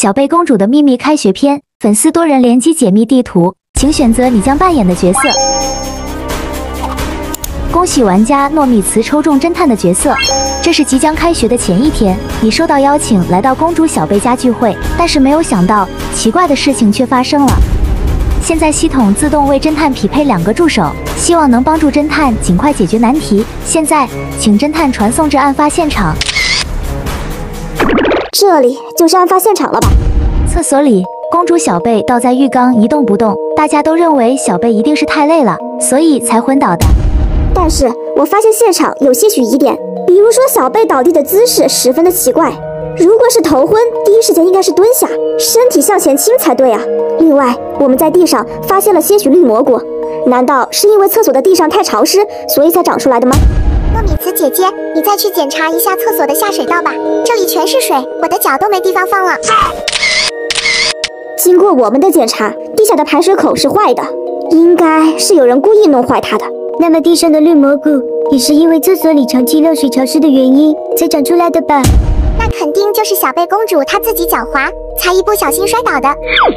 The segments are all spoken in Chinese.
小贝公主的秘密开学篇，粉丝多人联机解密地图，请选择你将扮演的角色。恭喜玩家糯米糍抽中侦探的角色。这是即将开学的前一天，你收到邀请来到公主小贝家聚会，但是没有想到奇怪的事情却发生了。现在系统自动为侦探匹配两个助手，希望能帮助侦探尽快解决难题。现在，请侦探传送至案发现场。这里就是案发现场了吧？厕所里，公主小贝倒在浴缸一动不动，大家都认为小贝一定是太累了，所以才昏倒的。但是我发现现场有些许疑点，比如说小贝倒地的姿势十分的奇怪，如果是头昏，第一时间应该是蹲下，身体向前倾才对啊。另外，我们在地上发现了些许绿蘑菇，难道是因为厕所的地上太潮湿，所以才长出来的吗？姐姐，你再去检查一下厕所的下水道吧，这里全是水，我的脚都没地方放了。经过我们的检查，地下的排水口是坏的，应该是有人故意弄坏它的。那么地上的绿蘑菇也是因为厕所里长期漏水潮湿的原因才长出来的吧？那肯定就是小贝公主她自己狡猾，才一不小心摔倒的。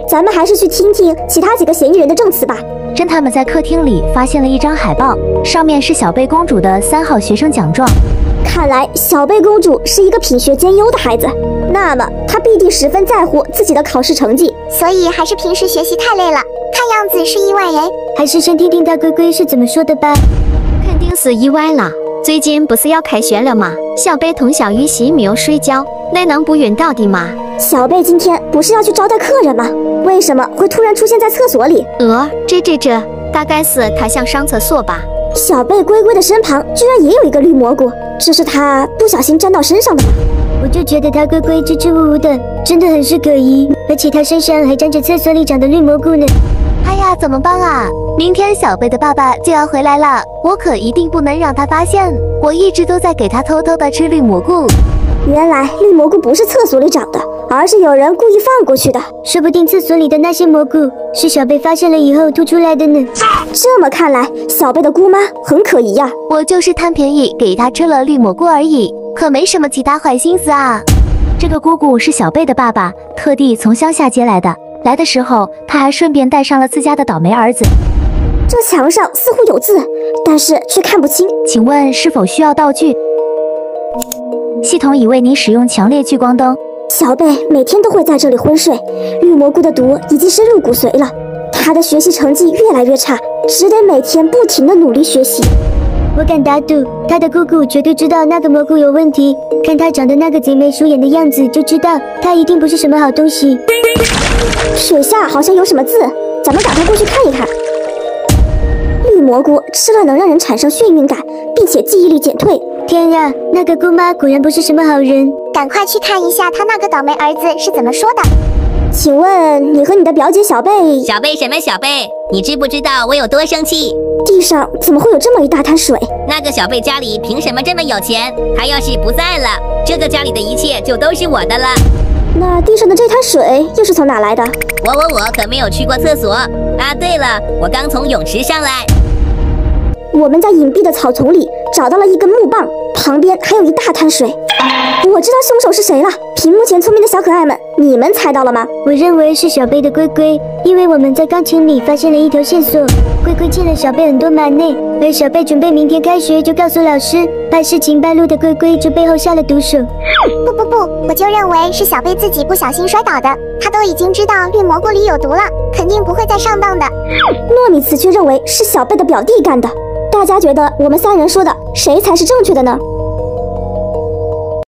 咱们还是去听听其他几个嫌疑人的证词吧。侦探们在客厅里发现了一张海报，上面是小贝公主的三号学生奖状。看来小贝公主是一个品学兼优的孩子，那么她必定十分在乎自己的考试成绩，所以还是平时学习太累了。看样子是意外诶，还是先听听大龟龟是怎么说的吧。肯定是意外了。最近不是要开学了吗？小贝通宵预习没有睡觉，那能不晕倒的吗？小贝今天不是要去招待客人吗？为什么会突然出现在厕所里？呃，这这这，大概是他想上厕所吧。小贝龟龟的身旁居然也有一个绿蘑菇，这是他不小心粘到身上的吗？我就觉得他龟龟支支吾吾的，真的很是可疑，而且他身上还沾着厕所里长的绿蘑菇呢。哎呀，怎么办啊？明天小贝的爸爸就要回来了，我可一定不能让他发现，我一直都在给他偷偷的吃绿蘑菇。原来绿蘑菇不是厕所里长的，而是有人故意放过去的。说不定厕所里的那些蘑菇是小贝发现了以后吐出来的呢。这么看来，小贝的姑妈很可疑呀。我就是贪便宜给他吃了绿蘑菇而已，可没什么其他坏心思啊。这个姑姑是小贝的爸爸，特地从乡下接来的。来的时候，他还顺便带上了自家的倒霉儿子。这墙上似乎有字，但是却看不清。请问是否需要道具？系统已为你使用强烈聚光灯。小贝每天都会在这里昏睡，绿蘑菇的毒已经深入骨髓了，他的学习成绩越来越差，只得每天不停的努力学习。我敢打赌，他的姑姑绝对知道那个蘑菇有问题，看他长得那个贼眉鼠眼的样子，就知道他一定不是什么好东西。水下好像有什么字，咱们赶快过去看一看。绿蘑菇吃了能让人产生眩晕感，并且记忆力减退。天呀，那个姑妈果然不是什么好人，赶快去看一下她那个倒霉儿子是怎么说的。请问你和你的表姐小贝？小贝什么小贝？你知不知道我有多生气？地上怎么会有这么一大滩水？那个小贝家里凭什么这么有钱？他要是不在了，这个家里的一切就都是我的了。那地上的这滩水又是从哪来的？我我我可没有去过厕所啊！对了，我刚从泳池上来。我们在隐蔽的草丛里找到了一根木棒，旁边还有一大滩水。我知道凶手是谁了。屏幕前聪明的小可爱们，你们猜到了吗？我认为是小贝的龟龟，因为我们在钢琴里发现了一条线索。龟龟欠了小贝很多马内，而小贝准备明天开学就告诉老师，怕事情败露的龟龟就背后下了毒手。不不不，我就认为是小贝自己不小心摔倒的。他都已经知道绿蘑菇里有毒了，肯定不会再上当的。糯米糍却认为是小贝的表弟干的。大家觉得我们三人说的谁才是正确的呢？